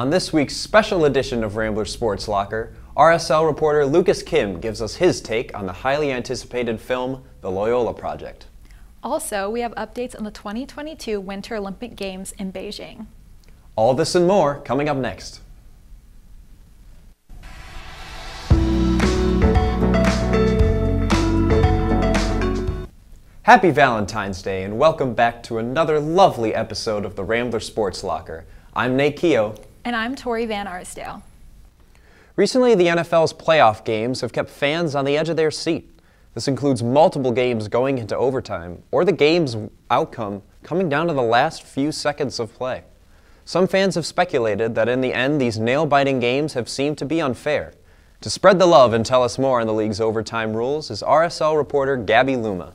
On this week's special edition of Rambler Sports Locker, RSL reporter Lucas Kihmm gives us his take on the highly anticipated film, The Loyola Project. Also, we have updates on the 2022 Winter Olympic Games in Beijing. All this and more coming up next. Happy Valentine's Day and welcome back to another lovely episode of the Rambler Sports Locker. I'm Nate Keough. And I'm Tori Van Arsdale. Recently, the NFL's playoff games have kept fans on the edge of their seat. This includes multiple games going into overtime, or the game's outcome coming down to the last few seconds of play. Some fans have speculated that in the end, these nail biting games have seemed to be unfair. To spread the love and tell us more on the league's overtime rules is RSL reporter Gabbi Lumma.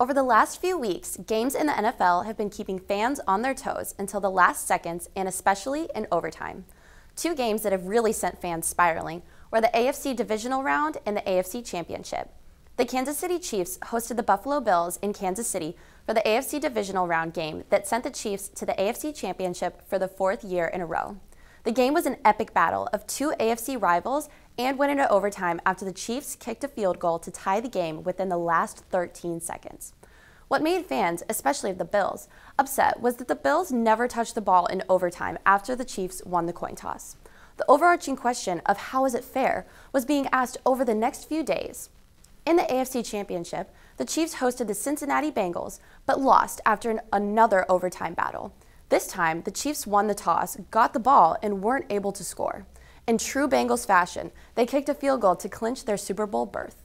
Over the last few weeks, games in the NFL have been keeping fans on their toes until the last seconds and especially in overtime. Two games that have really sent fans spiraling were the AFC Divisional Round and the AFC Championship. The Kansas City Chiefs hosted the Buffalo Bills in Kansas City for the AFC Divisional Round game that sent the Chiefs to the AFC Championship for the fourth year in a row. The game was an epic battle of two AFC rivals and went into overtime after the Chiefs kicked a field goal to tie the game within the last 13 seconds. What made fans, especially of the Bills, upset was that the Bills never touched the ball in overtime after the Chiefs won the coin toss. The overarching question of how is it fair was being asked over the next few days. In the AFC Championship, the Chiefs hosted the Cincinnati Bengals but lost after an, another overtime battle. This time, the Chiefs won the toss, got the ball, and weren't able to score. In true Bengals fashion, they kicked a field goal to clinch their Super Bowl berth.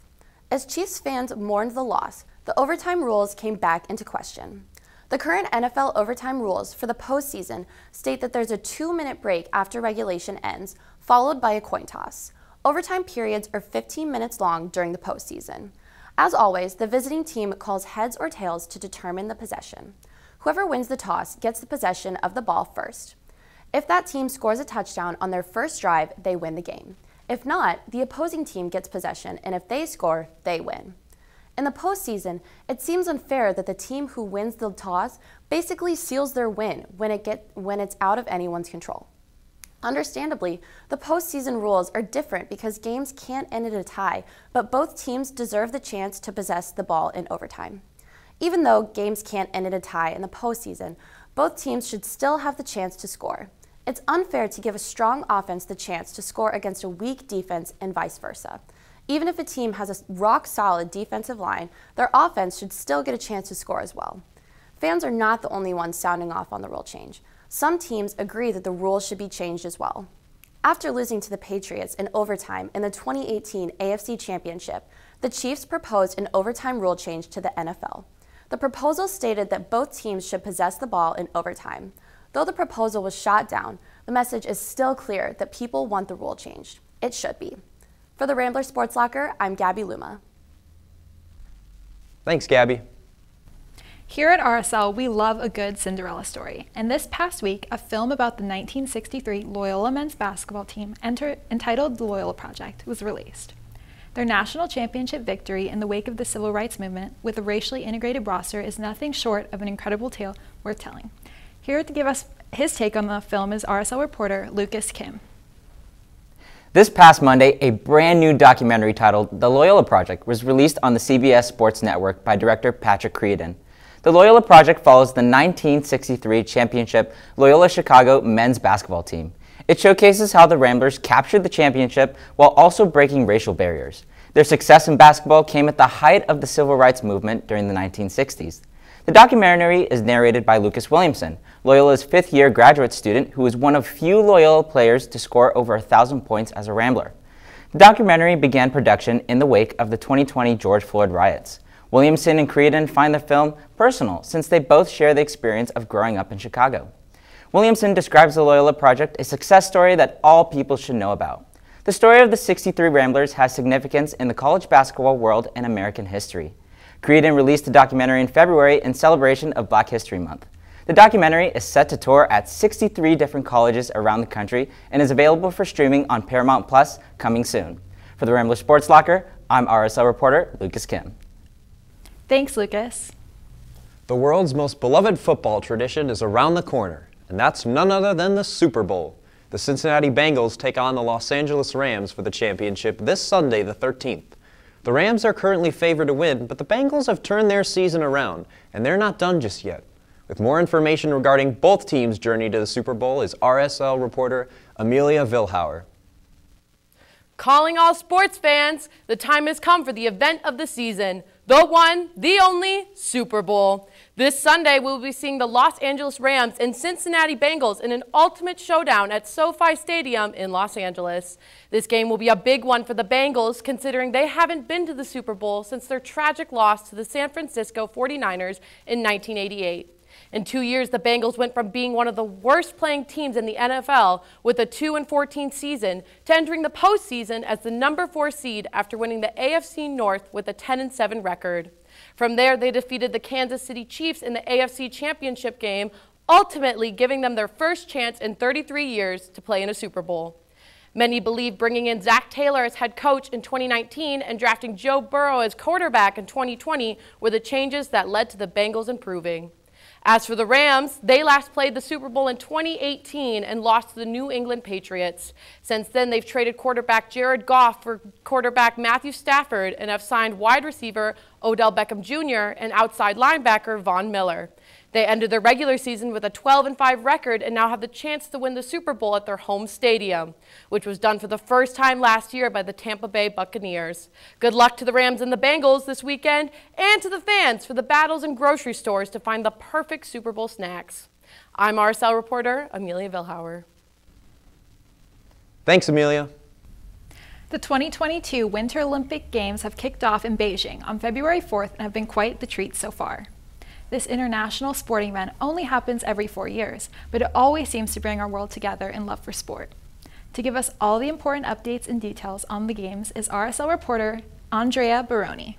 As Chiefs fans mourned the loss, the overtime rules came back into question. The current NFL overtime rules for the postseason state that there's a two minute break after regulation ends, followed by a coin toss. Overtime periods are 15 minutes long during the postseason. As always, the visiting team calls heads or tails to determine the possession. Whoever wins the toss gets the possession of the ball first. If that team scores a touchdown on their first drive, they win the game. If not, the opposing team gets possession, and if they score, they win. In the postseason, it seems unfair that the team who wins the toss basically seals their win when, it get, when it's out of anyone's control. Understandably, the postseason rules are different because games can't end in a tie, but both teams deserve the chance to possess the ball in overtime. Even though games can't end in a tie in the postseason, both teams should still have the chance to score. It's unfair to give a strong offense the chance to score against a weak defense and vice versa. Even if a team has a rock solid defensive line, their offense should still get a chance to score as well. Fans are not the only ones sounding off on the rule change. Some teams agree that the rules should be changed as well. After losing to the Patriots in overtime in the 2018 AFC Championship, the Chiefs proposed an overtime rule change to the NFL. The proposal stated that both teams should possess the ball in overtime. Though the proposal was shot down, the message is still clear that people want the rule changed. It should be. For the Rambler Sports Locker, I'm Gabbi Lumma. Thanks, Gabbi. Here at RSL, we love a good Cinderella story. And this past week, a film about the 1963 Loyola men's basketball team enter, entitled The Loyola Project was released. Their national championship victory in the wake of the civil rights movement with a racially integrated roster is nothing short of an incredible tale worth telling. Here to give us his take on the film is RSL reporter Lucas Kihmm. This past Monday, a brand new documentary titled The Loyola Project was released on the CBS Sports Network by director Patrick Creedon. The Loyola Project follows the 1963 championship Loyola Chicago men's basketball team. It showcases how the Ramblers captured the championship while also breaking racial barriers. Their success in basketball came at the height of the civil rights movement during the 1960s. The documentary is narrated by Lucas Williamson, Loyola's fifth year graduate student who was one of few Loyola players to score over a 1,000 points as a Rambler. The documentary began production in the wake of the 2020 George Floyd riots. Williamson and Creedon find the film personal since they both share the experience of growing up in Chicago. Williamson describes the Loyola Project a success story that all people should know about. The story of the 63 Ramblers has significance in the college basketball world and American history. Creedon released the documentary in February in celebration of Black History Month. The documentary is set to tour at 63 different colleges around the country and is available for streaming on Paramount Plus coming soon. For the Rambler Sports Locker, I'm RSL reporter Lucas Kihmm. Thanks, Lucas. The world's most beloved football tradition is around the corner. and that's none other than the Super Bowl. The Cincinnati Bengals take on the Los Angeles Rams for the championship this Sunday, the 13th. The Rams are currently favored to win, but the Bengals have turned their season around, and they're not done just yet. With more information regarding both teams' journey to the Super Bowl is RSL reporter Amelia Villhauer. Calling all sports fans, the time has come for the event of the season, the one, the only Super Bowl. This Sunday, we'll be seeing the Los Angeles Rams and Cincinnati Bengals in an ultimate showdown at SoFi Stadium in Los Angeles. This game will be a big one for the Bengals, considering they haven't been to the Super Bowl since their tragic loss to the San Francisco 49ers in 1988. In two years, the Bengals went from being one of the worst playing teams in the NFL with a 2 and 14 season to entering the postseason as the number four seed after winning the AFC North with a 10 and 7 record. From there, they defeated the Kansas City Chiefs in the AFC Championship game, ultimately giving them their first chance in 33 years to play in a Super Bowl. Many believe bringing in Zac Taylor as head coach in 2019 and drafting Joe Burrow as quarterback in 2020 were the changes that led to the Bengals improving. As for the Rams, they last played the Super Bowl in 2018 and lost to the New England Patriots. Since then, they've traded quarterback Jared Goff for quarterback Matthew Stafford and have signed wide receiver Odell Beckham Jr. and outside linebacker Von Miller. They ended their regular season with a 12 and 5 record and now have the chance to win the Super Bowl at their home stadium, which was done for the first time last year by the Tampa Bay Buccaneers. Good luck to the Rams and the Bengals this weekend and to the fans for the battles in grocery stores to find the perfect Super Bowl snacks. I'm RSL reporter Amelia Villhauer. Thanks, Amelia. The 2022 Winter Olympic Games have kicked off in Beijing on February 4th and have been quite the treat so far. This international sporting event only happens every four years, but it always seems to bring our world together in love for sport. To give us all the important updates and details on the Games is RSL reporter Andrea Barone.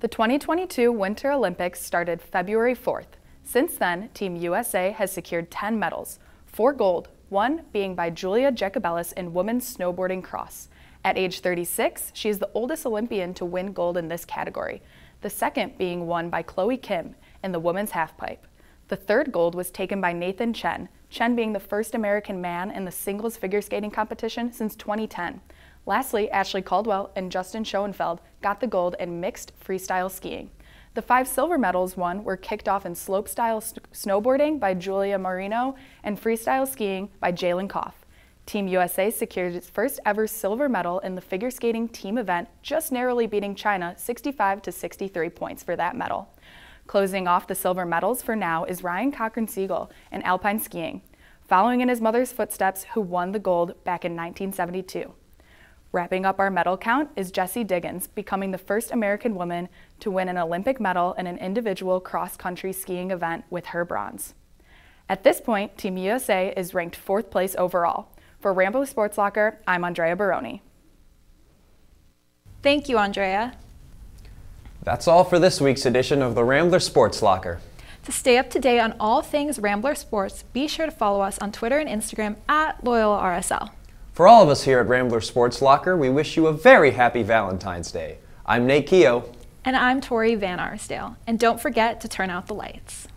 The 2022 Winter Olympics started February 4th. Since then, Team USA has secured 10 medals, four gold, one being by Julia Jacobellis in women's snowboarding cross. At age 36, she is the oldest Olympian to win gold in this category the second being won by Chloe Kim in the women's halfpipe. The third gold was taken by Nathan Chen, Chen being the first American man in the singles figure skating competition since 2010. Lastly, Ashley Caldwell and Justin Schoenefeld got the gold in mixed freestyle skiing. The five silver medals won were kicked off in slopestyle snowboarding by Julia Marino and freestyle skiing by Jaelin Kauf. Team USA secured its first ever silver medal in the figure skating team event, just narrowly beating China 65 to 63 points for that medal. Closing off the silver medals for now is Ryan Cochran Siegle in alpine skiing, following in his mother's footsteps, who won the gold back in 1972. Wrapping up our medal count is Jessie Diggins, becoming the first American woman to win an Olympic medal in an individual cross country skiing event with her bronze. At this point, Team USA is ranked fourth place overall, for Rambler Sports Locker, I'm Andrea Barone. Thank you, Andrea. That's all for this week's edition of the Rambler Sports Locker. To stay up to date on all things Rambler Sports, be sure to follow us on Twitter and Instagram at LoyolaRSL. For all of us here at Rambler Sports Locker, we wish you a very happy Valentine's Day. I'm Nate Keough. And I'm Tori Van Arsdale. And don't forget to turn out the lights.